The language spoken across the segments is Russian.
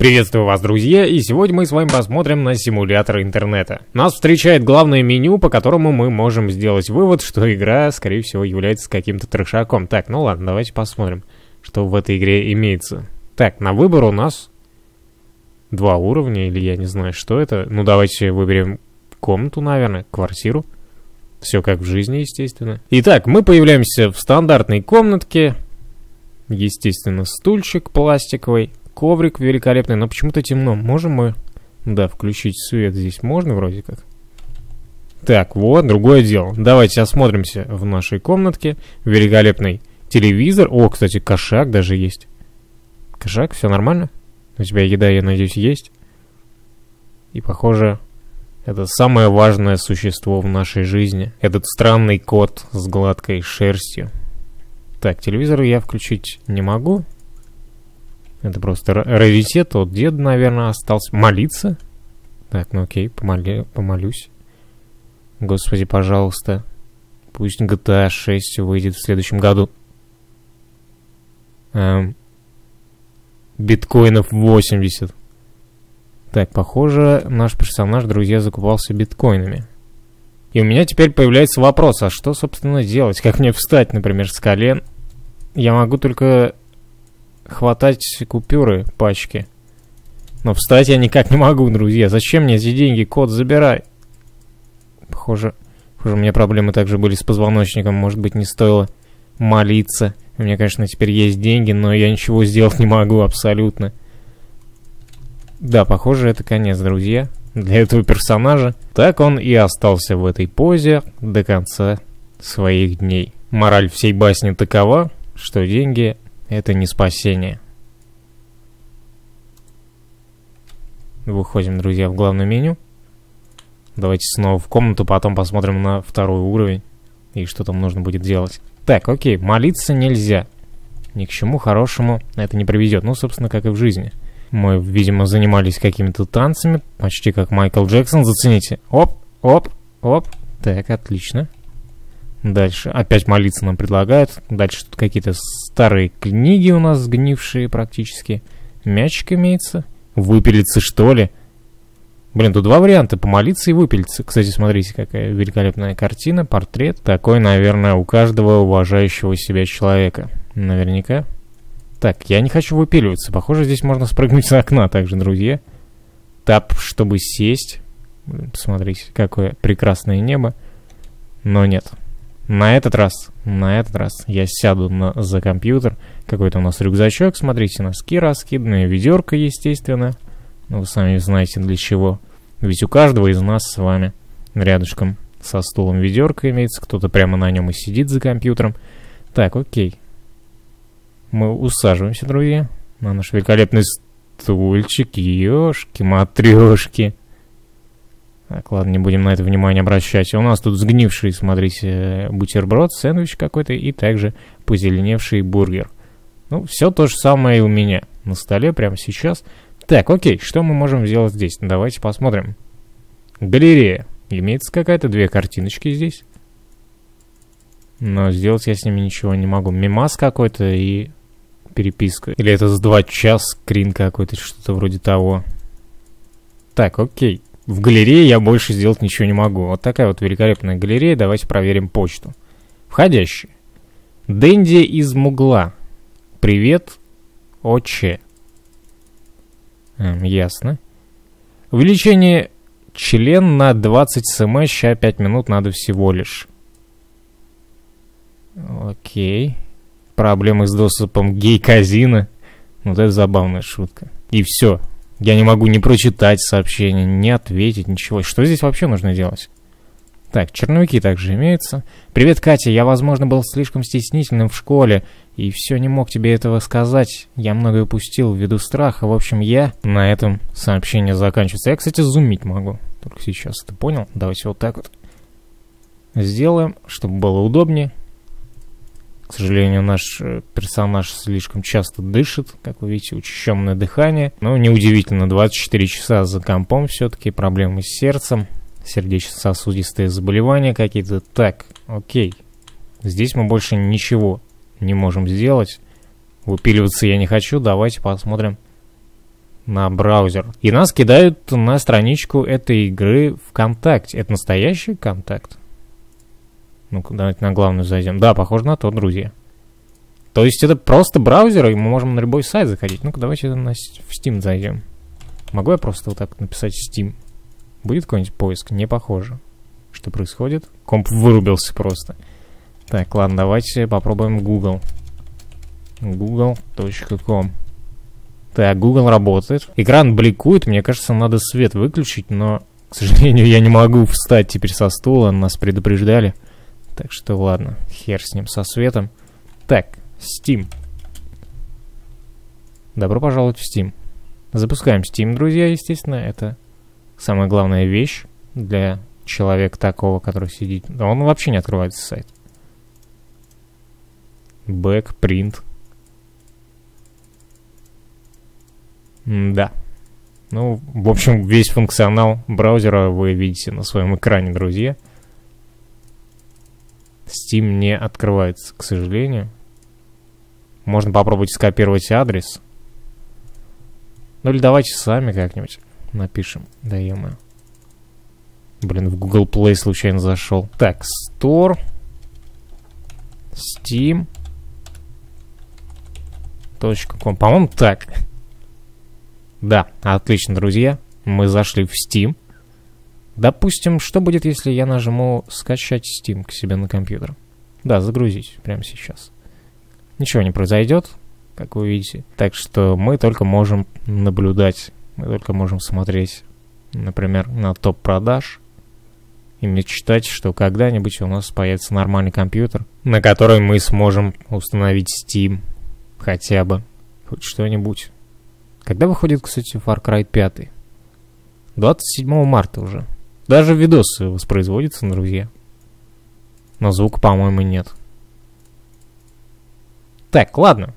Приветствую вас, друзья, и сегодня мы с вами посмотрим на симулятор интернета. Нас встречает главное меню, по которому мы можем сделать вывод, что игра, скорее всего, является каким-то трешаком. Так, ну ладно, давайте посмотрим, что в этой игре имеется. Так, на выбор у нас два уровня, или я не знаю, что это. Ну, давайте выберем комнату, наверное, квартиру. Все как в жизни, естественно. Итак, мы появляемся в стандартной комнатке. Естественно, стульчик пластиковый коврик великолепный, но почему-то темно. Можем мы, да, включить свет здесь можно вроде как? Так, вот, другое дело. Давайте осмотримся в нашей комнатке. Великолепный телевизор. О, кстати, кошак даже есть. Кошак, все нормально? У тебя еда, я надеюсь, есть? И, похоже, это самое важное существо в нашей жизни. Этот странный кот с гладкой шерстью. Так, телевизор я включить не могу. Это просто раритет. Вот дед, наверное, остался. Молиться? Так, ну окей, помоли, помолюсь. Господи, пожалуйста. Пусть GTA 6 выйдет в следующем году. Эм, биткоинов 80. Так, похоже, наш персонаж, друзья, закупался биткоинами. И у меня теперь появляется вопрос, а что, собственно, делать? Как мне встать, например, с колен? Я могу только хватать купюры, пачки. Но встать я никак не могу, друзья. Зачем мне эти деньги? Кот, забирай. Похоже, похоже, у меня проблемы также были с позвоночником. Может быть, не стоило молиться. У меня, конечно, теперь есть деньги, но я ничего сделать не могу абсолютно. Да, похоже, это конец, друзья, для этого персонажа. Так он и остался в этой позе до конца своих дней. Мораль всей басни такова, что деньги это не спасение. Выходим, друзья, в главное меню. Давайте снова в комнату, потом посмотрим на второй уровень. И что там нужно будет делать. Так, окей, молиться нельзя. Ни к чему хорошему это не приведет. Ну, собственно, как и в жизни. Мы, видимо, занимались какими-то танцами, почти как Майкл Джексон. Зацените. Оп, оп, оп. Так, отлично. Дальше опять молиться нам предлагают. Дальше тут какие-то старые книги у нас сгнившие практически. Мячик имеется. Выпилиться что ли? Блин, тут два варианта, помолиться и выпилиться. Кстати, смотрите, какая великолепная картина, портрет. Такой, наверное, у каждого уважающего себя человека. Наверняка. Так, я не хочу выпиливаться. Похоже, здесь можно спрыгнуть с окна также, друзья. Тап, чтобы сесть. Посмотрите, какое прекрасное небо. Но нет. На этот раз, на этот раз я сяду на, за компьютер. Какой-то у нас рюкзачок, смотрите, носки раскиданные, ведерко, естественно. Ну, вы сами знаете для чего. Ведь у каждого из нас с вами рядышком со стулом ведерко имеется, кто-то прямо на нем и сидит за компьютером. Так, окей. Мы усаживаемся, друзья, на наш великолепный стульчик, ёшки-матрёшки. Так, ладно, не будем на это внимание обращать. У нас тут сгнивший, смотрите, бутерброд, сэндвич какой-то и также позеленевший бургер. Ну, все то же самое и у меня на столе прямо сейчас. Так, окей, что мы можем сделать здесь? Давайте посмотрим. Галерея. Имеется какая-то две картиночки здесь. Но сделать я с ними ничего не могу. Мимас какой-то и переписка. Или это с два час скрин какой-то, что-то вроде того. Так, окей в галерее я больше сделать ничего не могу. Вот такая вот великолепная галерея. Давайте проверим почту. Входящий. Дэнди из Мугла. Привет, отче. Эм, ясно. Увеличение член на 20 см, ща 5 минут надо всего лишь. Окей. Проблемы с доступом гей-казино. Вот это забавная шутка. И все. Я не могу не прочитать сообщение, не ответить, ничего. Что здесь вообще нужно делать? Так, черновики также имеются. Привет, Катя, я, возможно, был слишком стеснительным в школе и все не мог тебе этого сказать. Я многое упустил ввиду страха. В общем, я на этом сообщение заканчивается. Я, кстати, зумить могу. Только сейчас, ты понял? Давайте вот так вот сделаем, чтобы было удобнее. К сожалению, наш э, персонаж слишком часто дышит, как вы видите, учащенное дыхание. Но неудивительно, 24 часа за компом все-таки, проблемы с сердцем, сердечно-сосудистые заболевания какие-то. Так, окей. Здесь мы больше ничего не можем сделать. Выпиливаться я не хочу, давайте посмотрим на браузер. И нас кидают на страничку этой игры ВКонтакте. Это настоящий контакт? Ну-ка, давайте на главную зайдем. Да, похоже на то, друзья. То есть это просто браузер, и мы можем на любой сайт заходить. Ну-ка, давайте на, в Steam зайдем. Могу я просто вот так написать Steam? Будет какой-нибудь поиск? Не похоже. Что происходит? Комп вырубился просто. Так, ладно, давайте попробуем Google. google.com Так, Google работает. Экран бликует, мне кажется, надо свет выключить, но, к сожалению, я не могу встать теперь со стула, нас предупреждали. Так что ладно, хер с ним, со светом. Так, Steam. Добро пожаловать в Steam. Запускаем Steam, друзья, естественно. Это самая главная вещь для человека такого, который сидит. Он вообще не открывается сайт. Back, print. да. Ну, в общем, весь функционал браузера вы видите на своем экране, друзья. Steam не открывается, к сожалению. Можно попробовать скопировать адрес. Ну или давайте сами как-нибудь напишем. Да -мо. Блин, в Google Play случайно зашел. Так, Store. Steam. .com. По-моему, так. Да, отлично, друзья. Мы зашли в Steam. Допустим, что будет, если я нажму «Скачать Steam» к себе на компьютер? Да, загрузить прямо сейчас. Ничего не произойдет, как вы видите. Так что мы только можем наблюдать, мы только можем смотреть, например, на топ продаж и мечтать, что когда-нибудь у нас появится нормальный компьютер, на который мы сможем установить Steam хотя бы, хоть что-нибудь. Когда выходит, кстати, Far Cry 5? 27 марта уже. Даже видосы воспроизводятся, друзья. Но звука, по-моему, нет. Так, ладно.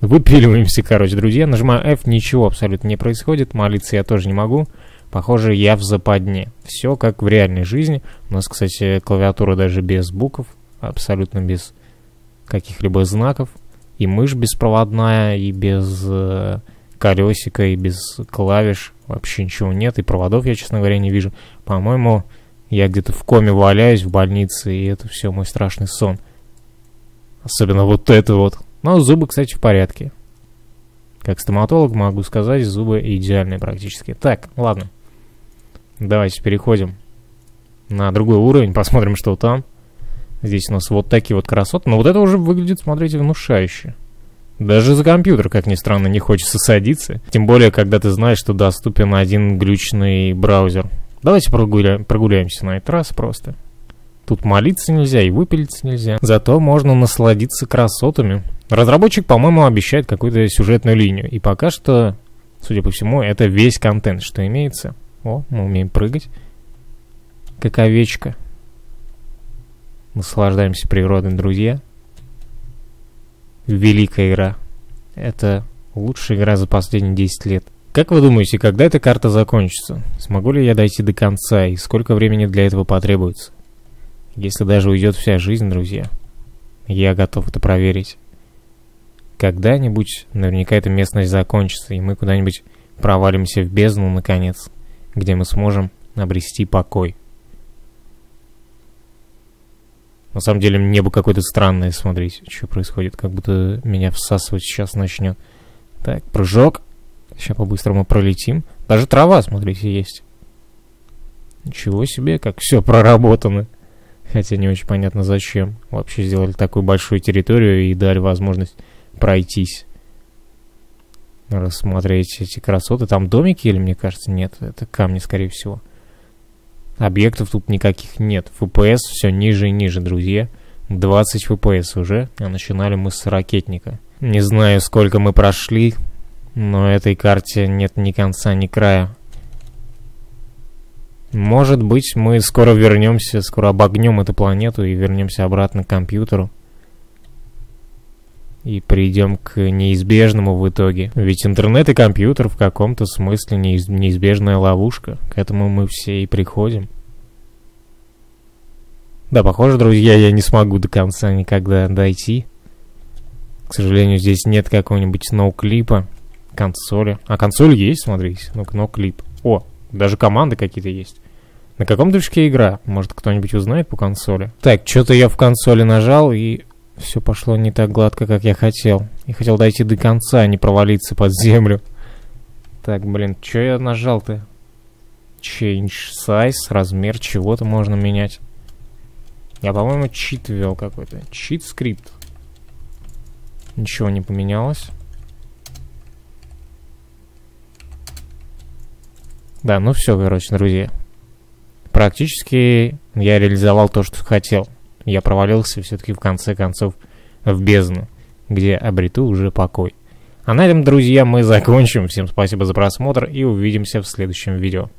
Выпиливаемся, короче, друзья. Нажимаю F, ничего абсолютно не происходит. Молиться я тоже не могу. Похоже, я в западне. Все как в реальной жизни. У нас, кстати, клавиатура даже без букв. Абсолютно без каких-либо знаков. И мышь беспроводная, и без э, колесика, и без клавиш. Вообще ничего нет. И проводов я, честно говоря, не вижу. По-моему, я где-то в коме валяюсь в больнице, и это все мой страшный сон. Особенно вот это вот. Но зубы, кстати, в порядке. Как стоматолог могу сказать, зубы идеальные практически. Так, ладно. Давайте переходим на другой уровень, посмотрим, что там. Здесь у нас вот такие вот красоты. Но вот это уже выглядит, смотрите, внушающе. Даже за компьютер, как ни странно, не хочется садиться. Тем более, когда ты знаешь, что доступен один глючный браузер. Давайте прогуля... прогуляемся на этот раз просто. Тут молиться нельзя и выпилиться нельзя. Зато можно насладиться красотами. Разработчик, по-моему, обещает какую-то сюжетную линию. И пока что, судя по всему, это весь контент, что имеется. О, мы умеем прыгать. Как овечка. Наслаждаемся природой, друзья. Великая игра. Это лучшая игра за последние 10 лет. Как вы думаете, когда эта карта закончится? Смогу ли я дойти до конца и сколько времени для этого потребуется? Если даже уйдет вся жизнь, друзья, я готов это проверить. Когда-нибудь наверняка эта местность закончится, и мы куда-нибудь провалимся в бездну, наконец, где мы сможем обрести покой. На самом деле небо какое-то странное, смотрите, что происходит, как будто меня всасывать сейчас начнет. Так, прыжок. Сейчас по-быстрому пролетим. Даже трава, смотрите, есть. Ничего себе, как все проработано. Хотя не очень понятно зачем. Вообще сделали такую большую территорию и дали возможность пройтись. Рассмотреть эти красоты. Там домики или, мне кажется, нет. Это камни, скорее всего. Объектов тут никаких нет. FPS все ниже и ниже, друзья. 20 FPS уже, а начинали мы с ракетника. Не знаю, сколько мы прошли, но этой карте нет ни конца, ни края. Может быть, мы скоро вернемся, скоро обогнем эту планету и вернемся обратно к компьютеру. И придем к неизбежному в итоге. Ведь интернет и компьютер в каком-то смысле неиз неизбежная ловушка. К этому мы все и приходим. Да, похоже, друзья, я не смогу до конца никогда дойти. К сожалению, здесь нет какого-нибудь ноу-клипа, Консоли. А консоль есть, смотрите. Ну-ка, но клип. О, даже команды какие-то есть. На каком движке игра? Может, кто-нибудь узнает по консоли? Так, что-то я в консоли нажал, и все пошло не так гладко, как я хотел. Я хотел дойти до конца, а не провалиться под землю. Так, блин, что я нажал-то? Change size, размер чего-то можно менять. Я, по-моему, чит ввел какой-то. Чит скрипт. Ничего не поменялось. Да, ну все, короче, друзья. Практически я реализовал то, что хотел. Я провалился все-таки в конце концов в бездну, где обрету уже покой. А на этом, друзья, мы закончим. Всем спасибо за просмотр и увидимся в следующем видео.